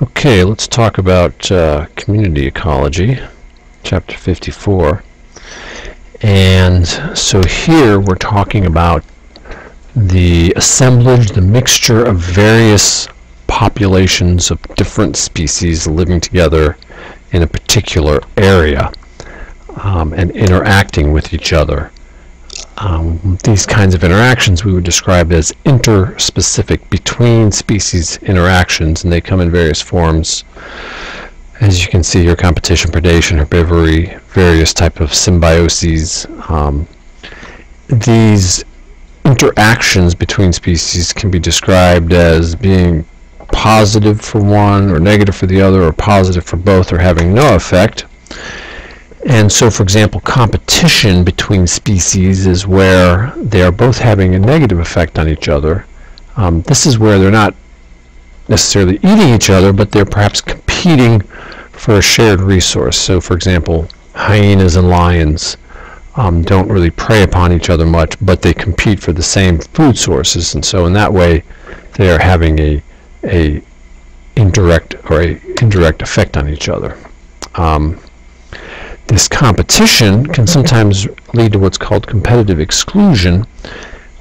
Okay, let's talk about uh, community ecology, chapter 54. And so here we're talking about the assemblage, the mixture of various populations of different species living together in a particular area um, and interacting with each other. Um, these kinds of interactions we would describe as interspecific between species interactions, and they come in various forms. As you can see here, competition, predation, herbivory, various type of symbioses. Um, these interactions between species can be described as being positive for one or negative for the other or positive for both or having no effect. And so, for example, competition between species is where they are both having a negative effect on each other. Um, this is where they're not necessarily eating each other, but they're perhaps competing for a shared resource. So, for example, hyenas and lions um, don't really prey upon each other much, but they compete for the same food sources, and so in that way, they are having a a indirect or a indirect effect on each other. Um, this competition can sometimes lead to what's called competitive exclusion,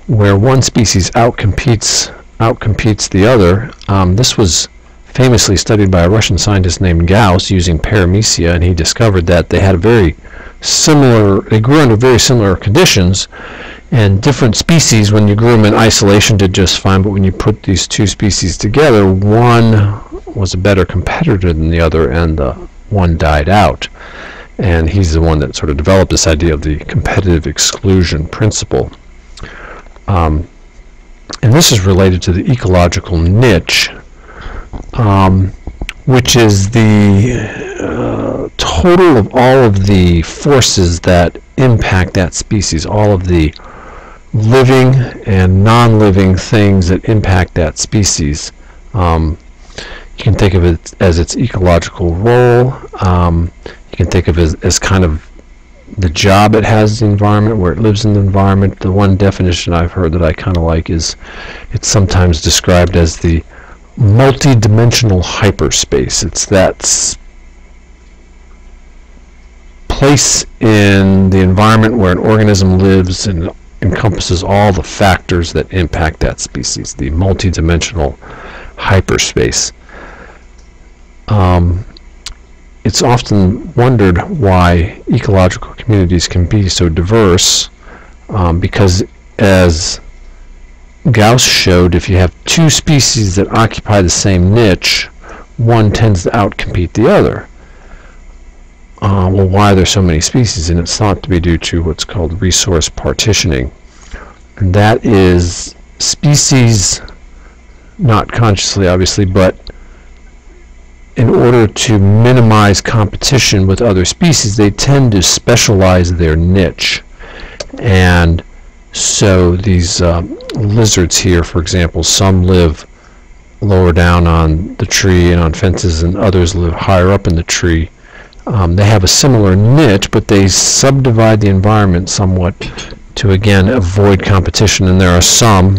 where one species outcompetes outcompetes the other. Um, this was famously studied by a Russian scientist named Gause using paramecia, and he discovered that they had a very similar, they grew under very similar conditions, and different species, when you grew them in isolation, did just fine, but when you put these two species together, one was a better competitor than the other, and the one died out and he's the one that sort of developed this idea of the competitive exclusion principle. Um, and this is related to the ecological niche, um, which is the uh, total of all of the forces that impact that species, all of the living and non-living things that impact that species. Um, you can think of it as its ecological role. Um, you can think of it as, as kind of the job it has in the environment, where it lives in the environment. The one definition I've heard that I kind of like is it's sometimes described as the multi-dimensional hyperspace. It's that place in the environment where an organism lives and encompasses all the factors that impact that species, the multi-dimensional hyperspace. Um, it's often wondered why ecological communities can be so diverse um, because as Gause showed if you have two species that occupy the same niche one tends to outcompete the other. Uh, well, why are there so many species? And it's thought to be due to what's called resource partitioning. And that is species, not consciously obviously, but in order to minimize competition with other species, they tend to specialize their niche. And so these uh, lizards here, for example, some live lower down on the tree and on fences, and others live higher up in the tree. Um, they have a similar niche, but they subdivide the environment somewhat to, again, avoid competition. And there are some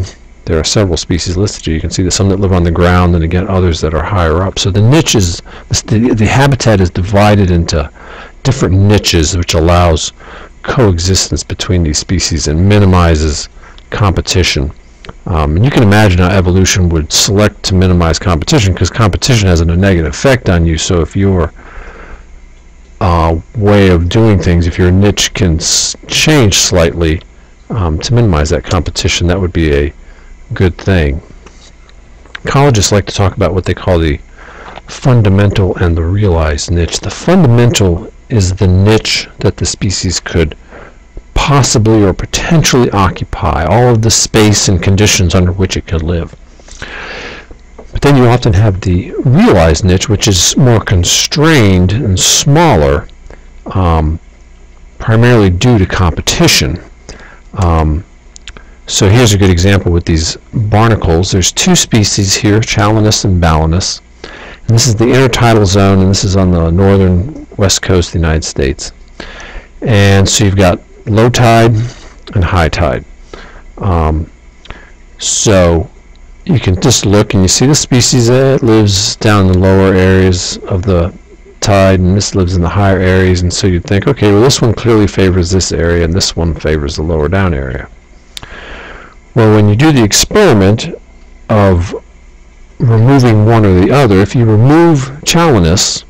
there are several species listed here. You can see that some that live on the ground and again others that are higher up. So the niches, the, the habitat is divided into different niches which allows coexistence between these species and minimizes competition. Um, and you can imagine how evolution would select to minimize competition because competition has a negative effect on you. So if your uh, way of doing things, if your niche can change slightly um, to minimize that competition, that would be a good thing. Ecologists like to talk about what they call the fundamental and the realized niche. The fundamental is the niche that the species could possibly or potentially occupy, all of the space and conditions under which it could live. But then you often have the realized niche, which is more constrained and smaller, um, primarily due to competition. Um, so here's a good example with these barnacles. There's two species here, Chthamalus and Balanus. And this is the intertidal zone, and this is on the northern west coast of the United States. And so you've got low tide and high tide. Um, so you can just look and you see the species that lives down in the lower areas of the tide and this lives in the higher areas and so you'd think okay well this one clearly favors this area and this one favors the lower down area well when you do the experiment of removing one or the other if you remove Chthamalus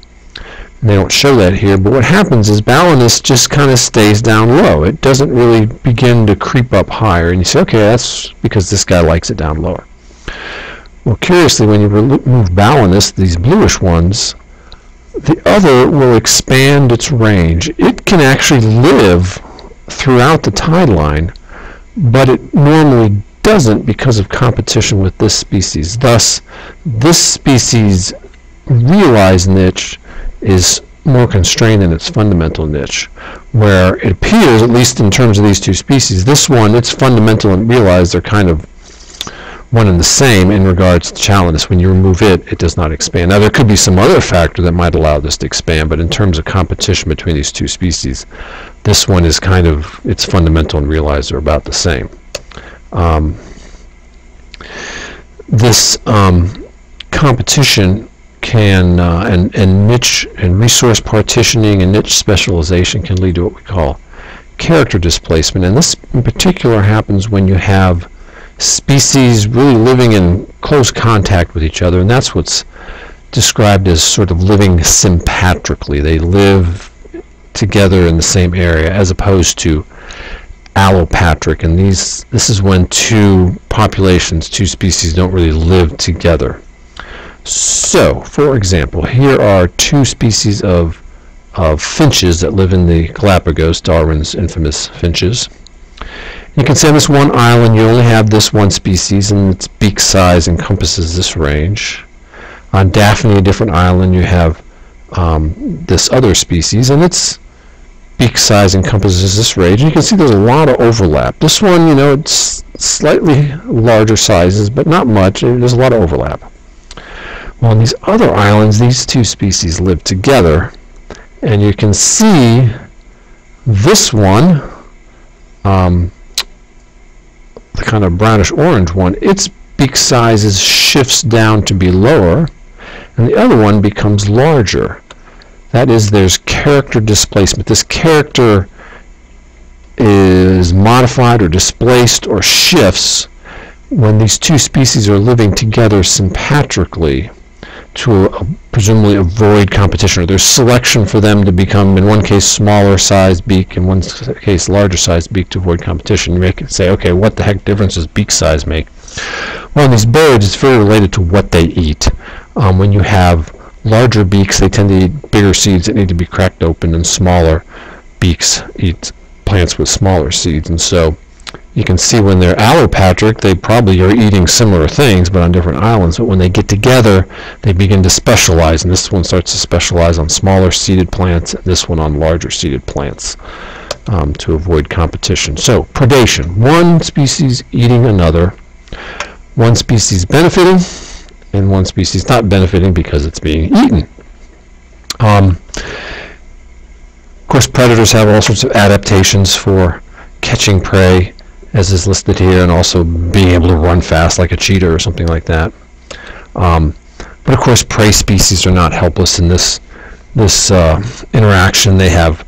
they don't show that here, but what happens is Balanus just kind of stays down low. It doesn't really begin to creep up higher. And you say, okay, that's because this guy likes it down lower. Well, curiously, when you remove Balanus, these bluish ones, the other will expand its range. It can actually live throughout the tide line, but it normally doesn't because of competition with this species. Thus, this species' realized niche is more constrained than its fundamental niche, where it appears, at least in terms of these two species, this one, its fundamental and realized they're kind of one and the same in regards to Chthamalus. When you remove it, it does not expand. Now, there could be some other factor that might allow this to expand, but in terms of competition between these two species, this one is kind of, its fundamental and realized are about the same. Um, this um, competition can uh, and and niche and resource partitioning and niche specialization can lead to what we call character displacement and this in particular happens when you have species really living in close contact with each other and that's what's described as sort of living sympatrically they live together in the same area as opposed to allopatric and these this is when two populations two species don't really live together so, for example, here are two species of, of finches that live in the Galapagos, Darwin's infamous finches. You can see on this one island you only have this one species and its beak size encompasses this range. On Daphne, a different island, you have um, this other species and its beak size encompasses this range. You can see there's a lot of overlap. This one, you know, it's slightly larger sizes, but not much. There's a lot of overlap. Well, on these other islands, these two species live together, and you can see this one, um, the kind of brownish orange one, its beak size shifts down to be lower, and the other one becomes larger. That is, there's character displacement. This character is modified or displaced or shifts when these two species are living together sympatrically to uh, presumably avoid competition, or there's selection for them to become, in one case, smaller sized beak, in one case, larger sized beak to avoid competition. You it say, okay, what the heck difference does beak size make? Well, in these birds, it's very related to what they eat. Um, when you have larger beaks, they tend to eat bigger seeds that need to be cracked open, and smaller beaks eat plants with smaller seeds. And so you can see when they're allopatric, they probably are eating similar things, but on different islands. But when they get together, they begin to specialize, and this one starts to specialize on smaller seeded plants, and this one on larger seeded plants um, to avoid competition. So, predation. One species eating another, one species benefiting, and one species not benefiting because it's being eaten. Um, of course, predators have all sorts of adaptations for catching prey as is listed here, and also being able to run fast like a cheetah or something like that. Um, but of course, prey species are not helpless in this this uh, interaction. They have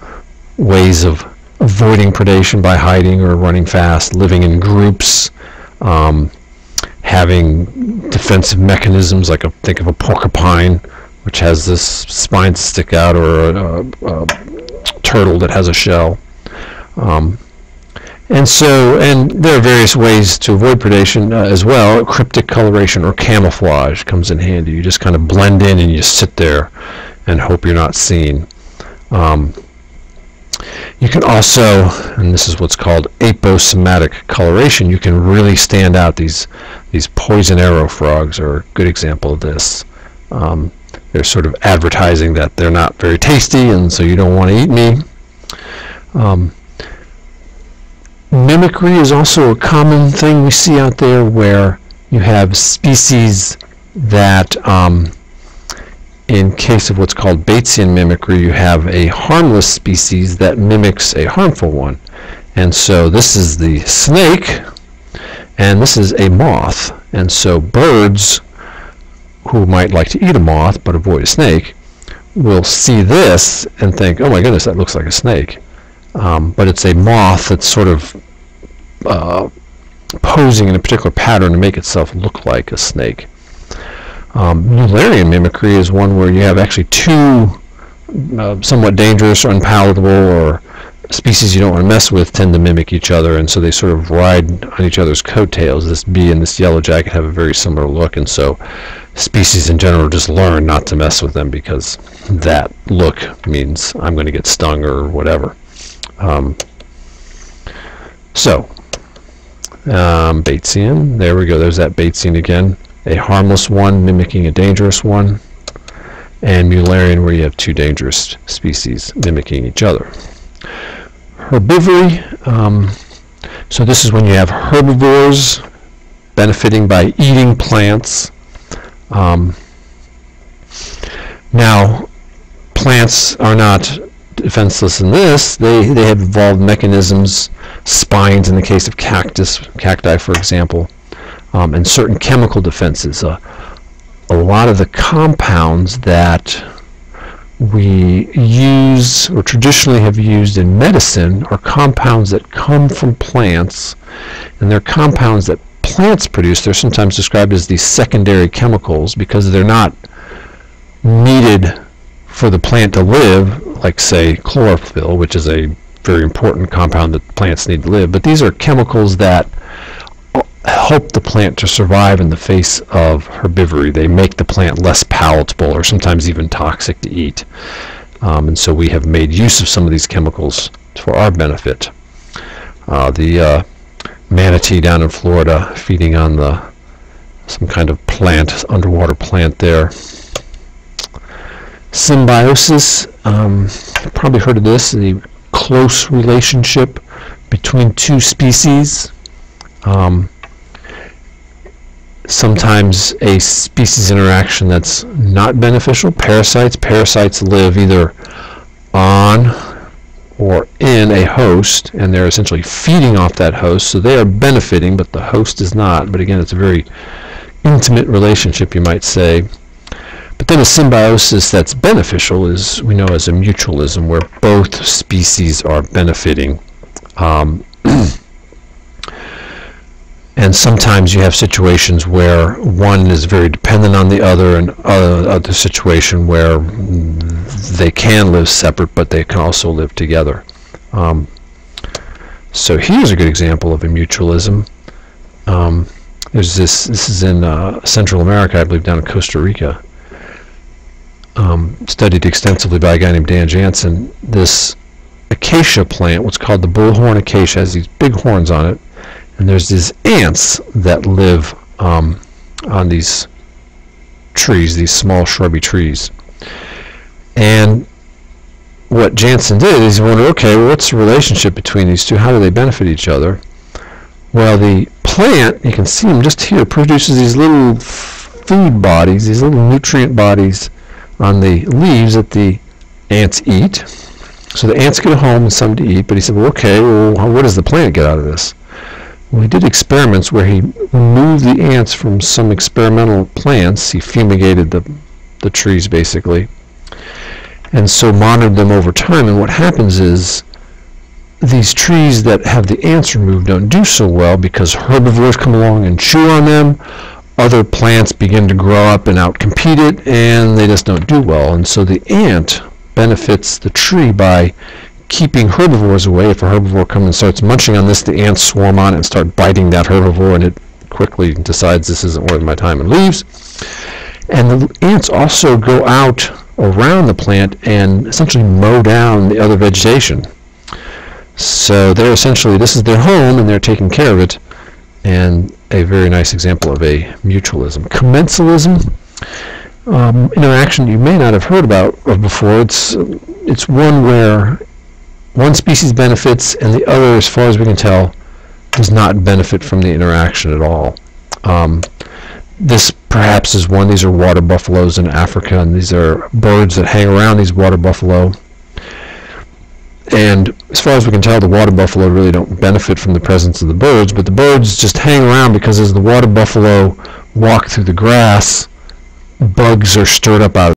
ways of avoiding predation by hiding or running fast, living in groups, um, having defensive mechanisms like a, think of a porcupine, which has this spine stick out, or a, a, a turtle that has a shell. Um, and so, and there are various ways to avoid predation uh, as well. Cryptic coloration or camouflage comes in handy. You just kind of blend in and you sit there and hope you're not seen. Um, you can also, and this is what's called aposematic coloration, you can really stand out. These, these poison arrow frogs are a good example of this. Um, they're sort of advertising that they're not very tasty and so you don't want to eat me. Um, Mimicry is also a common thing we see out there where you have species that, um, in case of what's called Batesian mimicry, you have a harmless species that mimics a harmful one. And so this is the snake, and this is a moth. And so birds who might like to eat a moth but avoid a snake will see this and think, oh my goodness, that looks like a snake. Um, but it's a moth that's sort of uh, posing in a particular pattern to make itself look like a snake. Um, Mullerian mimicry is one where you have actually two uh, somewhat dangerous or unpalatable or species you don't want to mess with tend to mimic each other and so they sort of ride on each other's coattails. This bee and this yellow jacket have a very similar look and so species in general just learn not to mess with them because that look means I'm going to get stung or whatever. Um, so, um, Batesian, there we go, there's that Batesian again. A harmless one mimicking a dangerous one and Mullerian where you have two dangerous species mimicking each other. Herbivory, um, so this is when you have herbivores benefiting by eating plants. Um, now, plants are not defenseless in this. They, they have evolved mechanisms, spines in the case of cactus, cacti for example, um, and certain chemical defenses. Uh, a lot of the compounds that we use or traditionally have used in medicine are compounds that come from plants and they're compounds that plants produce. They're sometimes described as these secondary chemicals because they're not needed for the plant to live, like say chlorophyll, which is a very important compound that plants need to live. But these are chemicals that help the plant to survive in the face of herbivory. They make the plant less palatable or sometimes even toxic to eat. Um, and so we have made use of some of these chemicals for our benefit. Uh, the uh, manatee down in Florida feeding on the some kind of plant, underwater plant there. Symbiosis, um, probably heard of this, the close relationship between two species. Um, sometimes a species interaction that's not beneficial. Parasites, parasites live either on or in a host and they're essentially feeding off that host so they are benefiting but the host is not. But again it's a very intimate relationship you might say. But then a symbiosis that's beneficial is we know as a mutualism where both species are benefiting. Um, and sometimes you have situations where one is very dependent on the other and other, other situation where they can live separate but they can also live together. Um, so here's a good example of a mutualism. Um, there's this this is in uh, Central America I believe down in Costa Rica. Um, studied extensively by a guy named Dan Janzen. This acacia plant what's called the bullhorn acacia has these big horns on it and there's these ants that live um, on these trees, these small shrubby trees. And what Janzen did is he wondered, okay, well, what's the relationship between these two? How do they benefit each other? Well, the plant, you can see them just here, produces these little food bodies, these little nutrient bodies on the leaves that the ants eat. So the ants get a home and some to eat, but he said, well, okay, well, what does the plant get out of this? We did experiments where he removed the ants from some experimental plants. He fumigated the, the trees basically, and so monitored them over time. And what happens is these trees that have the ants removed don't do so well because herbivores come along and chew on them. Other plants begin to grow up and outcompete it, and they just don't do well. And so the ant benefits the tree by keeping herbivores away. If a herbivore comes and starts munching on this, the ants swarm on it and start biting that herbivore, and it quickly decides this isn't worth my time and leaves. And the ants also go out around the plant and essentially mow down the other vegetation. So they're essentially, this is their home and they're taking care of it. And a very nice example of a mutualism. Commensalism, um, interaction you may not have heard about before. It's, it's one where one species benefits and the other, as far as we can tell, does not benefit from the interaction at all. Um, this perhaps is one. These are water buffaloes in Africa, and these are birds that hang around these water buffalo. and as far as we can tell, the water buffalo really don't benefit from the presence of the birds, but the birds just hang around because as the water buffalo walk through the grass, bugs are stirred up out